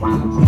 Wow.